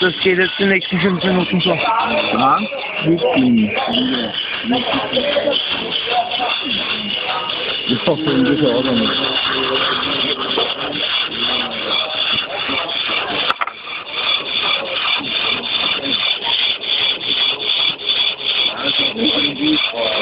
das geht jetzt die nächsten fünf Minuten so. Ja, Fluglinien. Ich hoffe, ein bisschen auch noch nicht. Thank you.